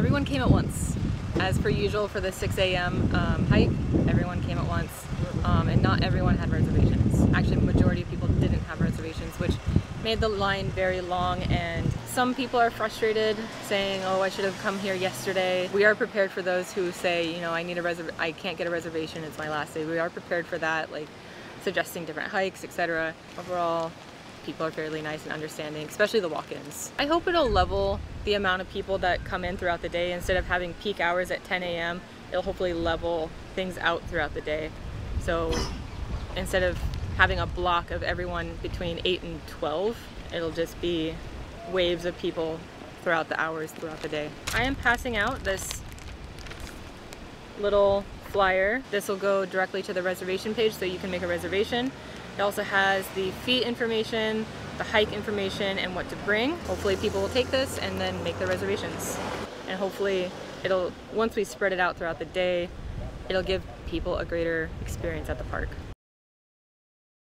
Everyone came at once. As per usual for the 6 a.m. Um, hike, everyone came at once. Um, and not everyone had reservations. Actually, majority of people didn't have reservations, which made the line very long and some people are frustrated saying, oh, I should have come here yesterday. We are prepared for those who say, you know, I need a reserv I can't get a reservation, it's my last day. We are prepared for that, like suggesting different hikes, etc. Overall, people are fairly nice and understanding, especially the walk-ins. I hope it'll level the amount of people that come in throughout the day. Instead of having peak hours at 10 a.m., it'll hopefully level things out throughout the day. So instead of having a block of everyone between 8 and 12. It'll just be waves of people throughout the hours throughout the day. I am passing out this little flyer. This will go directly to the reservation page so you can make a reservation. It also has the fee information, the hike information, and what to bring. Hopefully people will take this and then make their reservations. And hopefully it'll, once we spread it out throughout the day, it'll give people a greater experience at the park.